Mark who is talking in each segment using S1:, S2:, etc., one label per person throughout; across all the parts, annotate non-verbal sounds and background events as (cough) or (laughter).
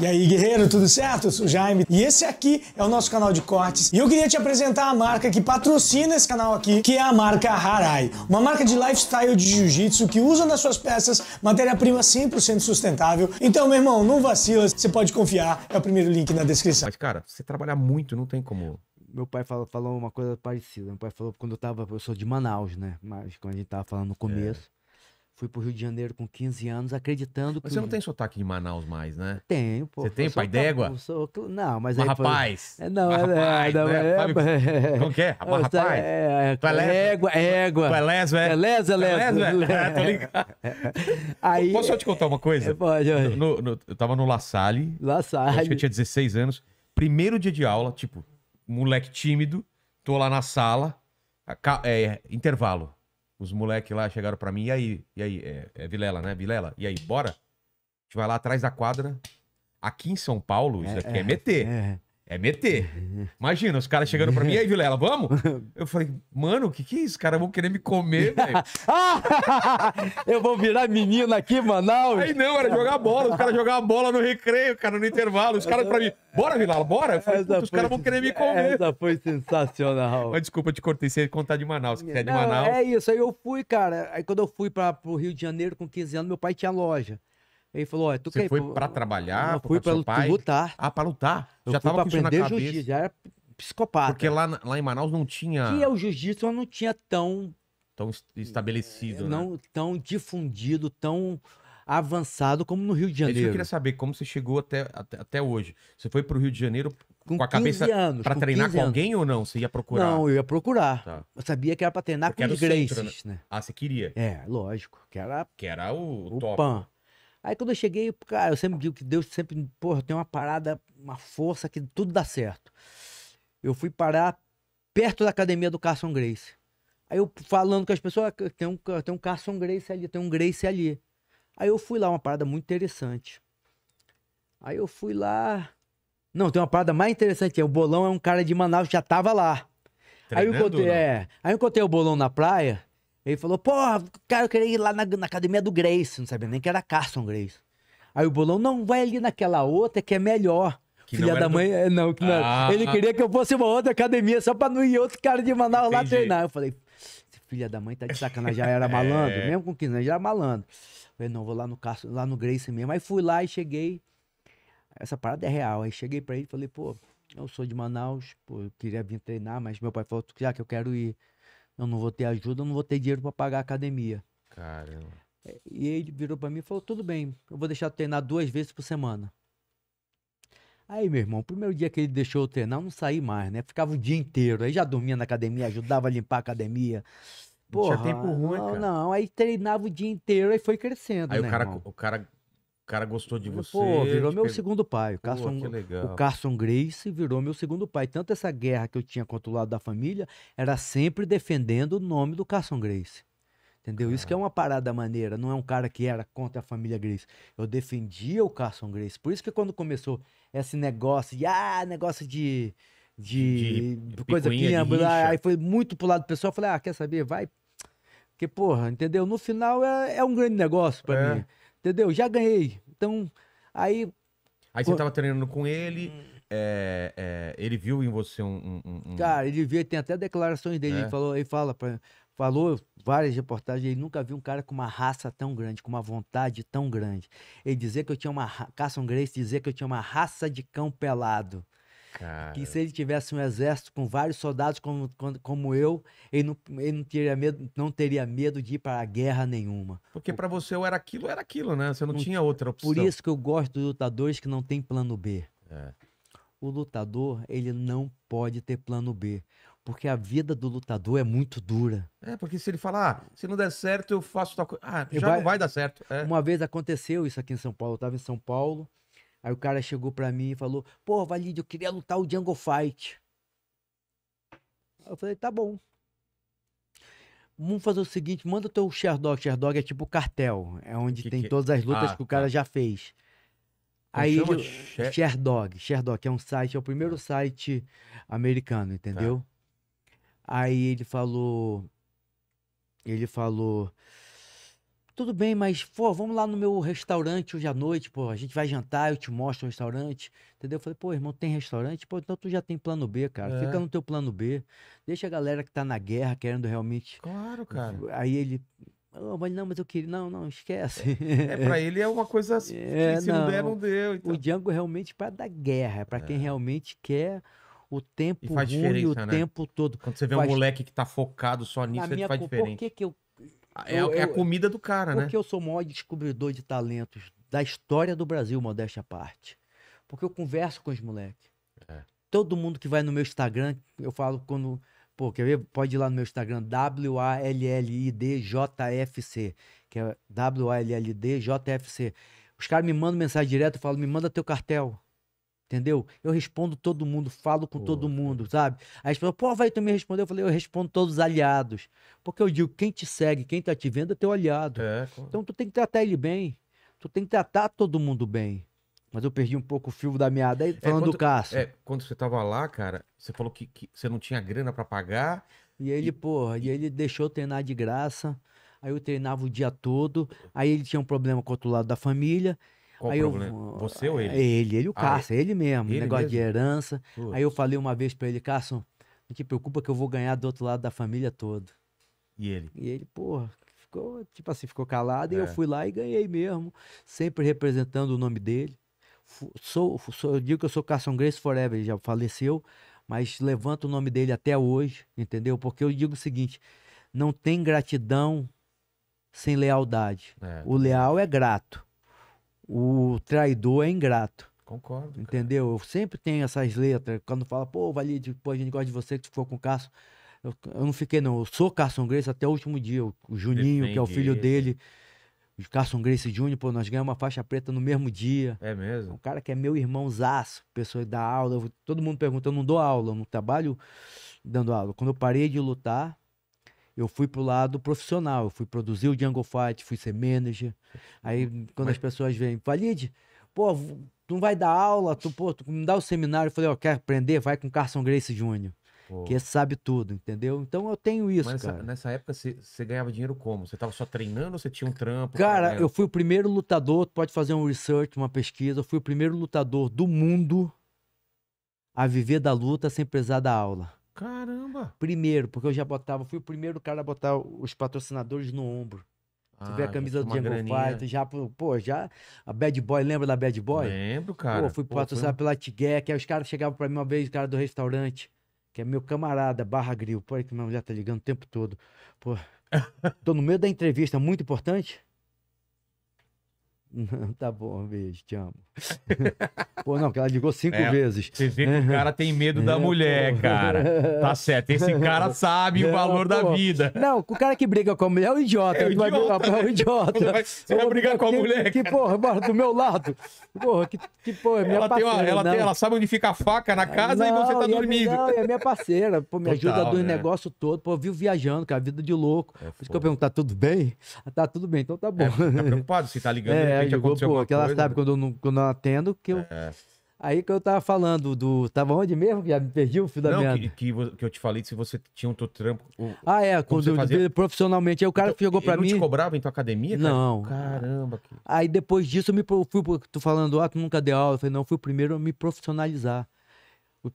S1: E aí, guerreiro, tudo certo? Eu sou o Jaime e esse aqui é o nosso canal de cortes. E eu queria te apresentar a marca que patrocina esse canal aqui, que é a marca Harai. Uma marca de lifestyle de jiu-jitsu que usa nas suas peças matéria-prima 100% sustentável. Então, meu irmão, não vacila, você pode confiar. É o primeiro link na descrição.
S2: Mas, cara, você trabalhar muito, não tem como.
S3: Meu pai falou, falou uma coisa parecida. Meu pai falou quando eu tava. Eu sou de Manaus, né? Mas quando a gente tava falando no começo. Fui pro Rio de Janeiro com 15 anos, acreditando
S2: Mas
S3: que.
S2: você não tem sotaque de Manaus mais, né?
S3: Tenho, pô.
S2: Você tem pai d'égua?
S3: sou- Não, mas
S2: Mas
S3: aí.
S2: rapaz.
S3: É, não,
S2: Mas
S3: é,
S2: rapaz,
S3: é, não,
S2: né?
S3: é, é,
S2: Como que é?
S3: é,
S2: Mas rapaz.
S3: É,
S2: Tu é lesa?
S3: égua, égua.
S2: Tu é leso, é?
S3: É
S2: é leso, é? É, tô ligado. (laughs)
S3: Aí.
S2: Posso só te contar uma coisa?
S3: É, Pode, pode.
S2: No- no- eu tava no La Salle,
S3: Lá
S2: acho que eu tinha 16 anos. Primeiro dia de aula, tipo, moleque tímido, tô lá na sala, é, intervalo. Os moleques lá chegaram pra mim, e aí? E aí? É, é Vilela, né? Vilela, e aí, bora? A gente vai lá atrás da quadra. Aqui em São Paulo, isso aqui é, meter.
S3: É.
S2: É meter. Imagina, os caras chegando pra mim, e aí, Vilela, vamos? Eu falei, mano, o que que é isso? Os caras vão querer me comer, velho. (laughs)
S3: Eu vou virar menino aqui, Manaus.
S2: Aí não, era jogar bola. Os caras jogavam bola no recreio, cara, no intervalo. Os caras pra mim, bora, Vilela, bora? Eu falei,
S3: Essa
S2: "Puta, os caras vão querer me comer.
S3: Essa foi sensacional.
S2: Mas desculpa, te cortei. Você contar de Manaus. Se quiser de Manaus.
S3: É isso, aí eu fui, cara. Aí quando eu fui para pro Rio de Janeiro com 15 anos, meu pai tinha loja. Ele falou: Olha, tu
S2: Você
S3: quer
S2: foi pra trabalhar?
S3: Eu fui pra
S2: seu pai?
S3: lutar.
S2: Ah, pra lutar?
S3: Eu
S2: Já
S3: fui
S2: tava
S3: pra
S2: isso na
S3: aprender
S2: cabeça.
S3: já era psicopata.
S2: Porque lá, lá em Manaus não tinha
S3: Que o jiu-jitsu não tinha tão,
S2: tão es- estabelecido, né?
S3: não, tão difundido, tão avançado como no Rio de
S2: É isso que eu
S3: Janeiro.
S2: queria saber, como você chegou até, até, até hoje. Você foi pro Rio de Janeiro
S3: Com,
S2: com a cabeça
S3: 15 anos.
S2: pra
S3: com
S2: treinar
S3: 15
S2: com alguém ou não? Você ia procurar?
S3: Não, eu ia procurar.
S2: Tá.
S3: Eu sabia que era pra treinar
S2: Porque
S3: com os
S2: o centro,
S3: Gracies, né?
S2: Ah, você queria.
S3: É, lógico, que era
S2: Que era o,
S3: o
S2: top.
S3: PAN. Aí quando eu cheguei, cara, eu sempre digo que Deus sempre, porra, tem uma parada, uma força que tudo dá certo. Eu fui parar perto da academia do Carson Grace. Aí eu falando com as pessoas, "Ah, tem um, tem um Carson Grace ali, tem um Grace ali. Aí eu fui lá, uma parada muito interessante. Aí eu fui lá. Não, tem uma parada mais interessante. é O Bolão é um cara de Manaus que já tava lá. Aí eu
S2: Treinando
S3: encontrei, é, aí eu encontrei o Bolão na praia. Ele falou, porra, cara, eu queria ir lá na, na academia do Grace. Não sabia nem que era Carson Grace. Aí o Bolão, não, vai ali naquela outra que é melhor.
S2: Que
S3: Filha da
S2: do-
S3: mãe, é, não, que não.
S2: Ah.
S3: Ele queria que eu fosse uma outra academia só pra não ir outro cara de Manaus lá
S2: Entendi.
S3: treinar. Eu falei, filha da mãe tá de sacanagem, já era (laughs) malandro,
S2: É.
S3: mesmo com 15 anos, já era malandro. Eu falei, não, vou lá no, Carson, lá no Grace mesmo. Aí fui lá e cheguei. Essa parada é real. Aí cheguei pra ele e falei, pô, eu sou de Manaus, pô, eu queria vir treinar, mas meu pai falou, já que eu quero ir, eu não vou ter ajuda, eu não vou ter dinheiro pra pagar a academia.
S2: Caramba.
S3: E ele virou pra mim e falou, tudo bem, eu vou deixar treinar duas vezes por semana. Aí, meu irmão, o primeiro dia que ele deixou eu treinar, eu não saí mais, né? Ficava o dia inteiro, aí já dormia na academia, ajudava a limpar a academia.
S2: Não tinha
S3: Porra,
S2: tempo ruim,
S3: não,
S2: cara.
S3: não, aí treinava o dia inteiro, aí foi crescendo,
S2: Aí
S3: né,
S2: o cara,
S3: irmão?
S2: o cara, cara gostou de você.
S3: Pô, virou meu
S2: pegou-
S3: segundo pai. O
S2: Pô,
S3: Carson,
S2: legal.
S3: o Carson Grace virou meu segundo pai. Tanto essa guerra que eu tinha contra o lado da família era sempre defendendo o nome do Carson Grace. Entendeu? Isso que é uma parada maneira. Não é um cara que era contra a família Grace. Eu defendia o Carson Grace. Por isso que quando começou esse negócio de, ah, negócio de. De,
S2: De
S3: coisa que aí foi muito pro lado do pessoal. Eu falei, ah, quer saber? Vai. Porque, porra, entendeu? No final é, é um grande negócio pra
S2: É.
S3: mim. Entendeu? Já ganhei. Então, aí
S2: Aí você
S3: Pô-
S2: tava treinando com ele, é, é, ele viu em você um... um- um-
S3: Cara, ele vê, tem até declarações dele.
S2: É.
S3: Ele falou, ele fala, pra- falou várias reportagens, ele nunca viu um cara com uma raça tão grande, com uma vontade tão grande. Ele dizia que eu tinha uma. Carson Grace dizia que eu tinha uma raça de cão pelado.
S2: Cara,
S3: Que se ele tivesse um exército com vários soldados como, como, eu, ele, não, ele não, teria medo, não teria medo de ir para guerra nenhuma.
S2: porque pra você ou era aquilo, era aquilo, né? Você não
S3: Não-
S2: tinha outra opção.
S3: Por isso que eu gosto dos lutadores que não tem plano B.
S2: É.
S3: O lutador, ele não pode ter plano B. Porque a vida do lutador é muito dura.
S2: É, porque se ele falar, ah, se não der certo, eu faço tal coisa. Ah, já
S3: vai-
S2: não vai dar certo. É.
S3: Uma vez aconteceu isso aqui em São Paulo. Eu tava em São Paulo. Aí o cara chegou pra mim e falou: Pô, Valide, eu queria lutar o Jungle Fight. Aí Eu falei: Tá bom. Vamos fazer o seguinte: manda o teu Sherdog. Sherdog é tipo cartel. É onde
S2: Que
S3: tem
S2: que-
S3: todas as lutas
S2: Ah,
S3: que o cara
S2: tá.
S3: já fez.
S2: Como
S3: Aí ele,
S2: Sher-
S3: Sherdog, Sherdog, é um site, é o primeiro site americano, entendeu? Aí ele falou, ele falou, tudo bem, mas, pô, vamos lá no meu restaurante hoje à noite, pô, a gente vai jantar, eu te mostro o restaurante, entendeu? Eu falei, pô, irmão, tem restaurante? Pô, então tu já tem plano B, cara,
S2: É.
S3: fica no teu plano B, deixa a galera que tá na guerra querendo realmente...
S2: Claro, cara.
S3: Aí ele, oh, mas não, mas eu queria, não, não, esquece.
S2: É, pra ele é uma coisa assim. (laughs)
S3: É,
S2: se não, der,
S3: não.
S2: não deu. Então.
S3: O Django realmente para da guerra, é para quem realmente quer o tempo
S2: E faz
S3: ruim o
S2: né?
S3: tempo todo.
S2: Quando você vê um
S3: faz-
S2: moleque que tá focado só nisso, ele
S3: minha,
S2: faz
S3: co- por
S2: diferente.
S3: que que eu
S2: É,
S3: eu-
S2: é a comida do cara, né?
S3: Porque eu sou o maior descobridor de talentos da história do Brasil, modéstia à parte. Porque eu converso com os moleques.
S2: É.
S3: Todo mundo que vai no meu Instagram, eu falo quando. Pô, quer ver? Pode ir lá no meu Instagram, W-A-L-L-I-D-J-F-C, que é W-A-L-L-I-D-J-F-C. Os caras me mandam mensagem direto, eu falo, me manda teu cartel. Entendeu? Eu respondo todo mundo, falo com
S2: Pô,
S3: todo mundo, sabe? Aí as pessoas, pô, vai tu me responder. Eu falei, eu respondo todos os aliados. Porque eu digo, quem te segue, quem tá te vendo é teu aliado.
S2: É,
S3: Então tu tem que tratar ele bem. Tu tem que tratar todo mundo bem. Mas eu perdi um pouco o fio da meada. Aí, falando
S2: quando-
S3: do Cássio.
S2: é, quando você tava lá, cara, você falou que, que você não tinha grana pra pagar.
S3: E ele, porra, e ele deixou treinar de graça. Aí eu treinava o dia todo. Aí ele tinha um problema com o outro lado da família.
S2: Qual
S3: aí
S2: o
S3: eu-
S2: problema? Você ou ele?
S3: Ele, ele, o
S2: Ah,
S3: Cássio, ele mesmo.
S2: ele
S3: negócio de
S2: mesmo?
S3: herança.
S2: Putz,
S3: Aí eu falei uma vez pra ele, Cássio, não te preocupa que eu vou ganhar do outro lado da família toda.
S2: E ele?
S3: E ele, porra, ficou, tipo assim, ficou calado. E eu
S2: É.
S3: fui lá e ganhei mesmo, sempre representando o nome dele. Sou, sou- eu digo que eu sou Carson Grace Forever, ele já faleceu, mas levanto o nome dele até hoje, entendeu? Porque eu digo o seguinte: não tem gratidão sem lealdade.
S2: É,
S3: O leal é grato, o traidor é ingrato.
S2: concordo. cara.
S3: Entendeu? Eu sempre tenho essas letras. Quando fala, pô, Valide, pô, a gente gosta de você que ficou com o Carson. Eu, eu não fiquei, não. Eu sou Carson Grace até o último dia. O, Juninho, que é o filho
S2: ele.
S3: dele, o Carson Grace Júnior, pô, nós ganhamos uma faixa preta no mesmo dia.
S2: É
S3: Um
S2: mesmo?
S3: cara que é meu irmãozaço, pessoa da aula. eu- todo mundo pergunta, eu não dou aula, eu não trabalho dando aula. Quando eu parei de lutar, eu fui pro lado profissional. Eu fui produzir o Jungle Fight, fui ser manager. Aí, quando
S2: Mas-
S3: as pessoas vêm, Valide, pô, tu não vai dar aula, tu, pô, tu me dá o seminário. Eu falei, ó, quer aprender? Vai com Carson Grace Jr.,
S2: Pô.
S3: que sabe tudo, entendeu? Então eu tenho isso,
S2: Mas nessa,
S3: cara.
S2: nessa época você, ganhava dinheiro como? Você tava só treinando ou você tinha um trampo?
S3: Cara,
S2: ganhar?
S3: eu fui o primeiro lutador, tu pode fazer um research, uma pesquisa, eu fui o primeiro lutador do mundo a viver da luta sem precisar da aula.
S2: Caramba!
S3: Primeiro, porque eu já botava, fui o primeiro cara a botar os patrocinadores no ombro. Tu vê
S2: Ah,
S3: a camisa do Jungle. Fight, já, pô, já, a Bad Boy, lembra da Bad Boy?
S2: Lembro, cara.
S3: Pô, fui
S2: Pô,
S3: patrocinado
S2: foi
S3: pela Tiguec, aí os caras chegavam pra mim uma vez, o cara do restaurante, que é meu camarada, Barra Grill. Pô, aí que minha mulher tá ligando o tempo todo. Pô, (laughs) tô no meio da entrevista, muito importante? Não, (laughs) tá bom, beijo, te amo. (laughs) Pô, não, que ela ligou cinco
S2: É,
S3: vezes.
S2: Você vê que o cara tem medo da (laughs)
S3: É,
S2: mulher,
S3: pô.
S2: cara. Tá certo. Esse cara sabe o
S3: É,
S2: valor da
S3: pô.
S2: vida.
S3: Não, o cara que briga com a mulher é o idiota.
S2: É o
S3: Ele vai
S2: idiota,
S3: brigar- é o idiota.
S2: Você vai- você vai brigar com a
S3: que-
S2: mulher,
S3: Que,
S2: cara.
S3: porra, bora do meu lado. Porra, que, que porra, é minha
S2: Ela, tem uma-
S3: parceira.
S2: ela, tem-
S3: não.
S2: ela sabe onde fica a faca na casa e
S3: Não,
S2: você tá
S3: e é-
S2: dormindo.
S3: Não, e é minha parceira. Pô, me ajuda
S2: Total,
S3: dos
S2: né?
S3: negócios todos. Pô, viu viajando, cara, vida de louco.
S2: É
S3: Por isso que eu pergunto, tá tudo bem? Ah, Tá tudo bem, então tá bom.
S2: Tá preocupado? Se tá ligando, de
S3: É,
S2: repente
S3: ligou,
S2: aconteceu
S3: pô, que ela
S2: coisa. né?
S3: sabe quando eu não, quando eu não atendo, que eu...
S2: É.
S3: Aí que eu tava falando do... Tava onde mesmo? Que Já me perdi o fio da
S2: Não,
S3: merda.
S2: que, que, que eu te falei se você tinha um teu trampo. o-
S3: Ah, é, quando eu
S2: fazia?
S3: profissionalmente. Aí o cara
S2: Então,
S3: chegou pra
S2: não
S3: mim...
S2: te cobrava em tua academia? cara?
S3: Não.
S2: Caramba. Que...
S3: Aí depois disso eu me pro- fui, tu falando, ah, tu nunca deu aula. Eu falei, não, eu fui o primeiro a me profissionalizar.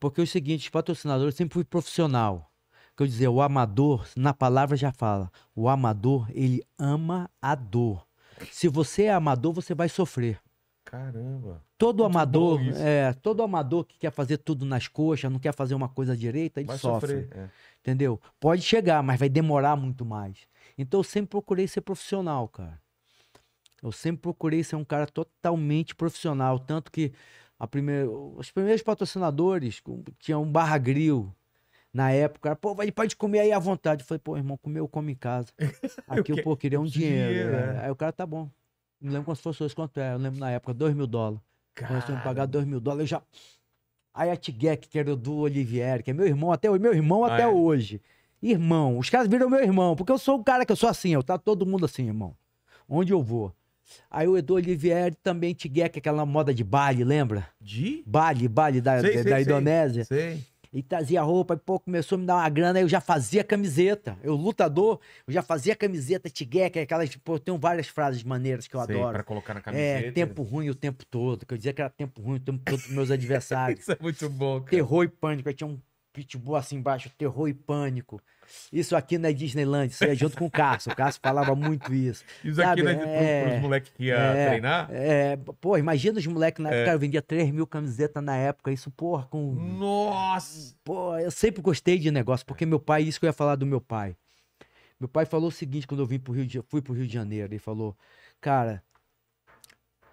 S3: Porque é o seguinte, os patrocinadores eu sempre fui profissional. Que eu dizia, o amador, na palavra já fala, o amador, ele ama a dor. Se você é amador, você vai sofrer.
S2: Caramba.
S3: Todo
S2: Muito
S3: amador, é, todo amador que quer fazer tudo nas coxas, não quer fazer uma coisa direita, ele
S2: Vai
S3: sofre.
S2: sofrer. é.
S3: Entendeu? Pode chegar, mas vai demorar muito mais. Então eu sempre procurei ser profissional, cara. Eu sempre procurei ser um cara totalmente profissional. Tanto que a primeira, os primeiros patrocinadores tinha um barra grill. Na época, pô, vai, pode comer aí à vontade. Eu falei, pô, irmão, comer eu como em casa. (laughs) Aqui eu,
S2: que-
S3: pô, queria um dinheiro.
S2: dinheiro,
S3: é.
S2: é.
S3: Aí o cara, tá bom. Não lembro quanto fosse hoje, quanto é. Eu lembro na época, dois mil dólares. Nós tínhamos que pagar dois mil dólares. Eu já. Aí a Tiguec, que era do Olivier, que é meu irmão até hoje, meu irmão
S2: Ah,
S3: até
S2: é?
S3: hoje. Irmão, os caras viram meu irmão, porque eu sou um cara que eu sou assim, eu tá todo mundo assim, irmão. Onde eu vou. Aí o Edu Olivier também Tiguec, aquela moda de baile, lembra?
S2: De?
S3: Baile, baile da,
S2: Sei,
S3: da,
S2: sei,
S3: da. Indonésia.
S2: Sei.
S3: E trazia roupa, e pô, começou a me dar uma grana, aí eu já fazia camiseta. Eu, lutador, eu já fazia camiseta tigueca, aquelas, pô, tenho várias frases maneiras que eu
S2: Sei,
S3: adoro.
S2: Pra colocar na camiseta.
S3: É, tempo ruim o tempo todo, que eu dizia que era tempo ruim o tempo todo pros meus (laughs) adversários.
S2: Isso é muito bom, cara.
S3: terror e pânico, aí tinha um pitbull assim embaixo, terror e pânico. Isso aqui não é Disneyland, isso é junto com o Cássio. O Cássio falava muito isso.
S2: Isso aqui
S3: sabe,
S2: não é
S3: é,
S2: pros moleques que ia
S3: é,
S2: treinar?
S3: É, pô, imagina os moleques na época, eu vendia 3 mil camisetas na época, isso, porra, com
S2: Nossa!
S3: Pô, eu sempre gostei de negócio, porque meu pai, isso que eu ia falar do meu pai. Meu pai falou o seguinte quando eu vim pro Rio de, fui pro Rio de Janeiro, ele falou: "Cara,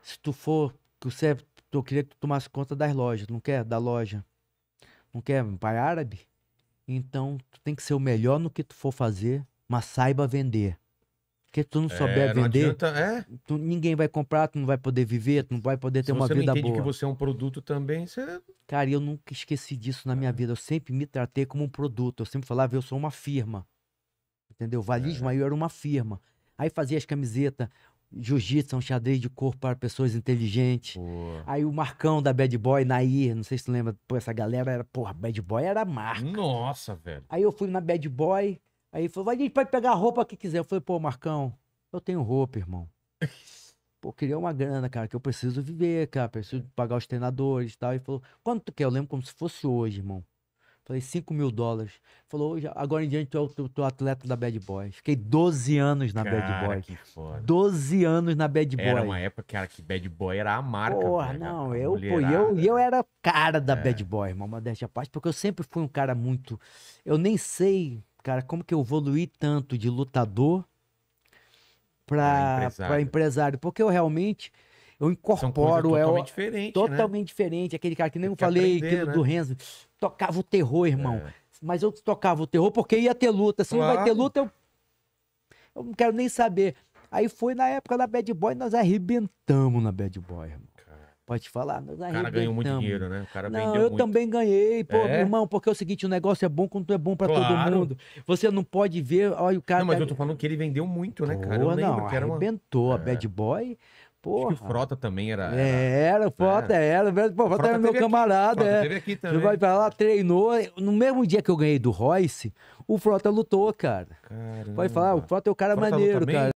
S3: se tu for, que você, eu queria que tu tomasse conta das lojas, não quer da loja? Não quer um pai árabe? Então, tu tem que ser o melhor no que tu for fazer, mas saiba vender. Porque tu não souber
S2: É, não
S3: vender,
S2: adianta- é.
S3: tu- ninguém vai comprar, tu não vai poder viver, tu não vai poder ter
S2: Se
S3: uma
S2: você não
S3: vida
S2: entende
S3: boa.
S2: que você é um produto também, você...
S3: Cara, eu nunca esqueci disso na minha vida. Eu sempre me tratei como um produto. Eu sempre falava, eu sou uma firma. Entendeu? Valismo aí eu era uma firma. Aí fazia as camisetas, jiu-jitsu, um xadrez de corpo para pessoas inteligentes.
S2: Pô.
S3: Aí o Marcão da Bad Boy, Nair, não sei se tu lembra, pô, essa galera era, porra, Bad Boy era marca.
S2: Nossa, velho.
S3: Aí eu fui na Bad Boy, aí falou, vai, pode pegar a roupa que quiser. Eu falei, pô, Marcão, eu tenho roupa, irmão. (laughs) Pô, eu queria uma grana, cara, que eu preciso viver, cara, preciso pagar os treinadores e tal. Ele falou, quanto tu quer? Eu lembro como se fosse hoje, irmão. Falei, 5 mil dólares. Falou, hoje, agora em diante tu é o, tu, tu é atleta da Bad Boy. Fiquei 12 anos na Bad
S2: Cara,
S3: Boy.
S2: que foda.
S3: 12 anos na Bad Boy.
S2: Era uma época, cara, que Bad Boy era a marca.
S3: Porra, não,
S2: A
S3: eu, pô, e eu, eu era cara da
S2: É.
S3: Bad Boy, irmão, modéstia à parte, porque eu sempre fui um cara muito. Eu nem sei, cara, como que eu evoluí tanto de lutador
S2: Pra
S3: pra,
S2: empresário.
S3: pra empresário, porque eu realmente. Eu
S2: coisas
S3: incorporo, é o-
S2: totalmente diferentes, né?
S3: totalmente diferente. Aquele cara que nem
S2: Tem
S3: eu
S2: que
S3: falei,
S2: aprender,
S3: aquilo
S2: né?
S3: do Renzo, tocava o terror, irmão.
S2: É.
S3: Mas eu tocava o terror porque ia ter luta. Se não vai ter
S2: Claro.
S3: luta, eu, eu não quero nem saber. Aí foi na época da Bad Boy, nós arrebentamos na Bad Boy, irmão. Pode falar, nós
S2: O cara ganhou muito dinheiro, né? O cara
S3: Não,
S2: vendeu
S3: eu
S2: muito.
S3: também ganhei, pô,
S2: É?
S3: meu irmão, porque é o seguinte, o negócio é bom quando é bom pra todo
S2: Claro.
S3: mundo. Você não pode ver, olha o cara...
S2: Não, mas eu tô falando que ele vendeu muito, né, cara?
S3: Pô,
S2: Eu lembro
S3: não,
S2: que era uma...
S3: arrebentou a
S2: É.
S3: Bad Boy,
S2: Acho
S3: porra.
S2: que o Frota também era... era...
S3: Era, o Frota era, velho, pô, o Frota
S2: Frota
S3: era meu
S2: aqui,
S3: camarada, é.
S2: teve aqui
S3: Você
S2: também.
S3: vai pra lá, treinou. No mesmo dia que eu ganhei do Royce, o Frota lutou, cara.
S2: Caramba.
S3: Pode falar, o Frota é o cara
S2: Frota
S3: maneiro, cara.